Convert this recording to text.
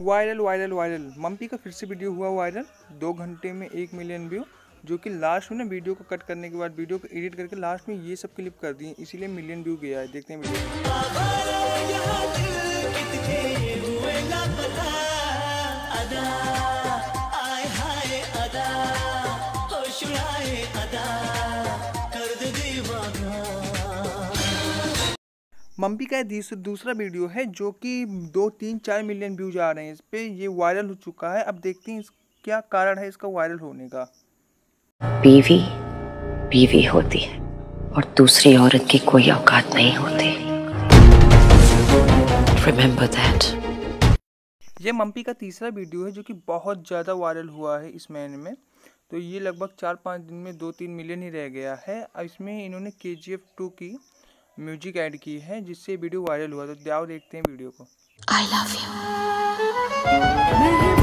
Viral viral viral मम्पी का फिर से वीडियो हुआ वायरल दो घंटे में एक मिलियन व्यू जो कि लास्ट में ना वीडियो को कट करने के बाद वीडियो को एडिट करके लास्ट में ये सब क्लिप कर दिए इसीलिए मिलियन व्यू गया है देखते हैं वीडियो मम्पी का दूसरा वीडियो है जो कि दो तीन चार मिलियन व्यूज़ आ रहे हैं। इस पर ये वायरल हो चुका है। अब देखते हैं क्या कारण है इसका वायरल होने का। बीवी बीवी होती है और दूसरी औरत की कोई औकात नहीं होती। Remember that. ये मम्पी का तीसरा वीडियो है जो कि बहुत ज़्यादा वायरल हुआ है इस महीने में। तो ये लगभग चार पाँच दिन में दो तीन मिलियन ही रह गया है। इसमें इन्होंने के जी एफ़ टू की म्यूज़िक ऐड की है जिससे वीडियो वायरल हुआ तो जाओ देखते हैं वीडियो को। I love you